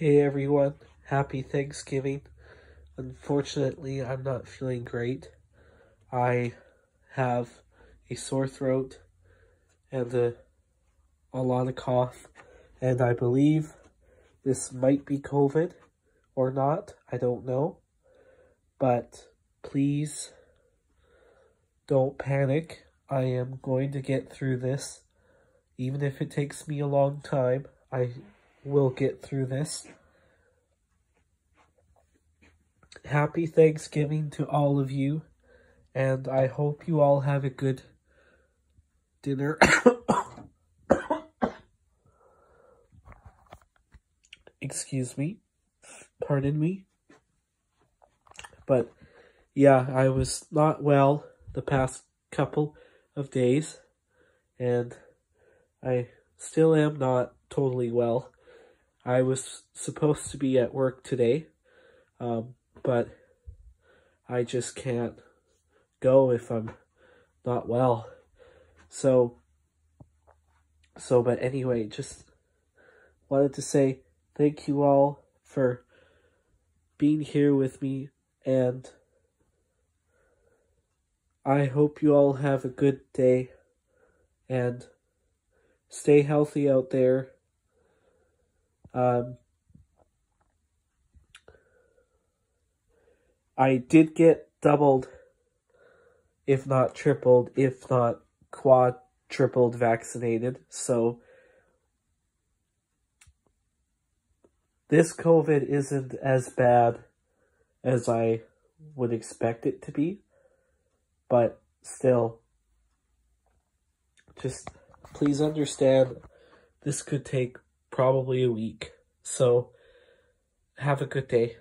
Hey everyone, happy Thanksgiving. Unfortunately, I'm not feeling great. I have a sore throat and a, a lot of cough, and I believe this might be COVID or not. I don't know. But please don't panic. I am going to get through this. Even if it takes me a long time, I will get through this. Happy Thanksgiving to all of you, and I hope you all have a good dinner. Excuse me. Pardon me. But yeah, I was not well the past couple of days, and I still am not totally well. I was supposed to be at work today, um, but I just can't go if I'm not well. So, so, but anyway, just wanted to say thank you all for being here with me and I hope you all have a good day and stay healthy out there um, I did get doubled, if not tripled, if not quadrupled vaccinated. So this COVID isn't as bad as I would expect it to be, but still, just please understand this could take probably a week. So have a good day.